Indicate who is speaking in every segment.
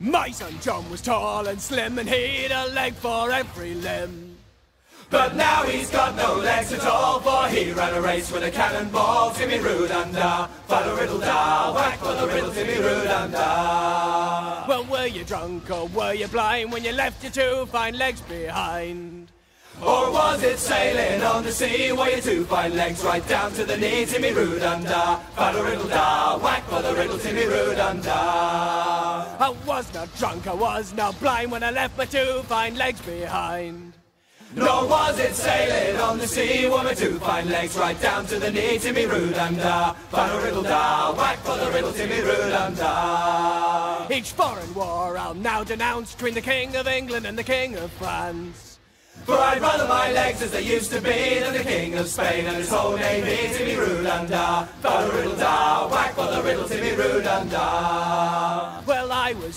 Speaker 1: My son John was tall and slim and he'd a leg for every limb.
Speaker 2: But now he's got no legs at all, for he ran a race with a cannonball. Timmy Roodunda, father riddle da, whack for the riddle, Timmy Roodunda.
Speaker 1: Well, were you drunk or were you blind when you left your two fine legs behind?
Speaker 2: Or was it sailing on the sea? Were you two fine legs right down to the knee? Timmy Roodunda, father riddle da, whack for the riddle, Timmy Roodunda.
Speaker 1: I was not drunk, I was not blind when I left my two fine legs behind.
Speaker 2: Nor was it sailing on the sea, with my two fine legs right down to the knee. Timmy Roodunda, father riddle da, whack for the riddle, Timmy Roodunda.
Speaker 1: Each foreign war I'll now denounce between the King of England and the King of France.
Speaker 2: For I'd rather my legs as they used to be than the King of Spain and his whole name be Timmy Roodunda. Father riddle da, whack for the riddle, Timmy Roodunda.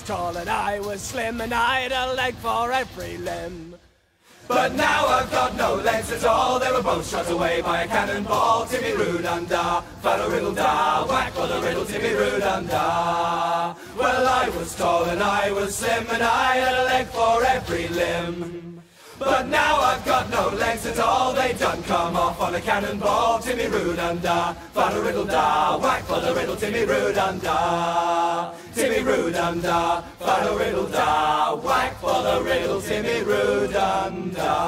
Speaker 1: Was tall and I was slim and I had a leg for every limb.
Speaker 2: But now I've got no legs at all. They were both shot away by a cannonball. Timmy Roodunda, father riddle da, whack for the riddle, Timmy Roodunda. Well, I was tall and I was slim and I had a leg for every limb. But now I've got no legs at all, done come off on a cannonball. Timmy Roodunda, father riddle da, whack for the riddle, Timmy Roodunda. Timmy Roodunda, father riddle da, whack for the riddle, Timmy Roodunda.